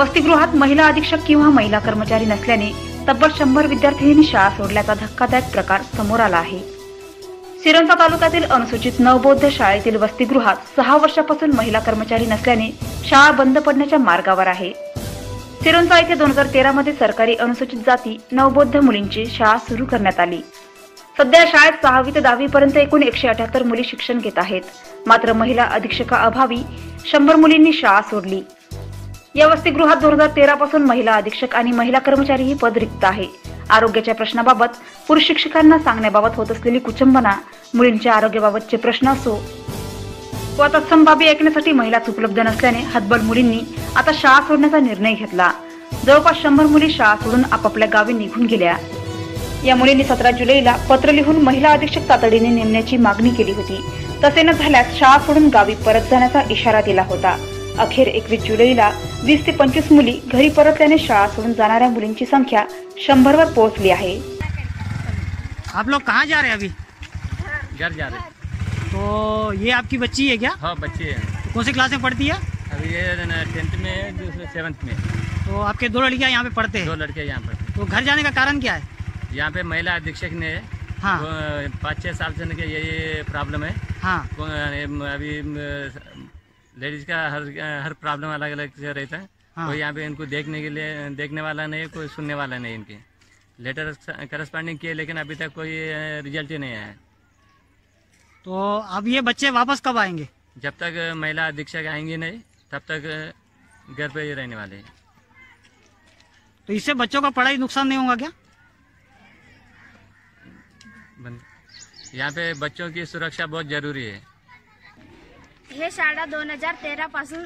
वसतिगृहात महिला अधीक्षक किंवा महिला कर्मचारी नसल्याने तब्बल शंभर विद्यार्थिनींनी शाळा सोडल्याचा धक्कादायक प्रकार समोर आला आहे. सिरोंचा तालुक्यातील अनुसूचित नवबौद्ध शाळेतील वसतिगृहात सहा वर्षापासून महिला कर्मचारी नसल्याने शाळा बंद पडण्याच्या मार्गावर आहे. सिरोंचा येथे दोन हजार तेरा मध्ये सरकारी अनुसूचित जाती नवबौद्ध मुलींची शाळा सुरू करण्यात आली. सध्या शाळेत सहावी ते दहावी पर्यंत एकूण एकशे अठ्याहत्तर मुली शिक्षण घेत आहेत. मात्र महिला अधीक्षका अभावी शंभर मुलींनी शाळा सोडली. या वसतिगृहात दोन हजार तेरा पासून महिला अधीक्षक आणि महिला कर्मचारी ही पद रिक्त आहे. आरोग्याच्या प्रश्नाबाबत पुरुष शिक्षकांना सांगण्याबाबत होत असलेली कुचंबना मुलींच्या आरोग्याबाबतचे प्रश्न असो व तत्सम बाबी ऐकण्यासाठी महिलाच उपलब्ध नसल्याने हतबल मुलींनी आता शाळा सोडण्याचा निर्णय घेतला. जवळपास शंभर मुली शाळा सोडून आपापल्या गावी निघून गेल्या. या मुलींनी सतरा जुलैला पत्र लिहून महिला अधीक्षक तातडीने नेमण्याची मागणी केली होती. तसे न झाल्यास शाळा सोडून गावी परत जाण्याचा इशारा दिला होता. अखेर एकवीस जुलैला वीस ते पंचवीस मुली घरी परतल्याने शाळा सोडून जाणाऱ्या मुलींची संख्या शंभरवर पोहोचली आहे. आप लोग कहाँ जा रहे हैं अभी? घर जा रहे तो ये आपकी बच्ची है क्या? हाँ बच्चे हैं। तो कौन सी क्लास में पढ़ती है? अभी ये टेंथ में है दूसरे सेवन्थ में। तो आपके दो लड़कियाँ यहाँ पे पढ़ते हैं। दो लड़के यहाँ पर तो घर जाने का कारण क्या है? यहाँ पे महिला अधीक्षक ने हाँ। पाँच छः साल से इनके ये ये प्रॉब्लम है। हाँ। अभी लेडीज़ का हर हर प्रॉब्लम अलग अलग से रहता है। हाँ। कोई यहाँ पे इनको देखने के लिए देखने वाला नहीं कोई सुनने वाला नहीं इनके। लेटर करस्पॉन्डिंग किए लेकिन अभी तक कोई रिज़ल्ट ही नहीं आया तो अब ये बच्चे वापस कब आएँगे? जब तक महिला अधीक्षक आएँगी नहीं तब तक घर पे ही रहने वाले हैं। तो इससे बच्चों का पढ़ाई नुकसान नहीं होगा क्या? यहाँ पे बच्चों की सुरक्षा बहुत ज़रूरी है। हे शाळा दोन हजार तेरा पासून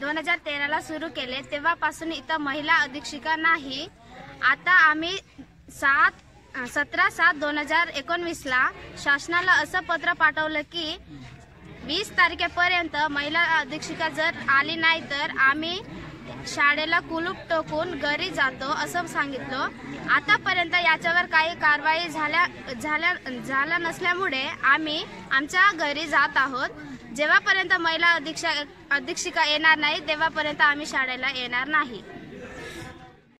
दोन हजार तेराला सुरू केले. तेव्हापासून इथं महिला अधीक्षिका नाही. आता आम्ही सात सतरा सात दोन हजार एकोणवीसला शासनाला असं पत्र पाठवलं की वीस तारखेपर्यंत महिला अधीक्षिका जर आली नाही तर आम्ही शाळेला कुलूप टोकून घरी जातो असं सांगितलं. आतापर्यंत याच्यावर काही कारवाई झाल्या झाल्या झाल्या नसल्यामुळे आम्ही आमच्या घरी जात आहोत. जेव्हापर्यंत महिला अधीक्षक अधीक्षिका येणार नाही तेव्हापर्यंत आम्ही शाळेला येणार नाही.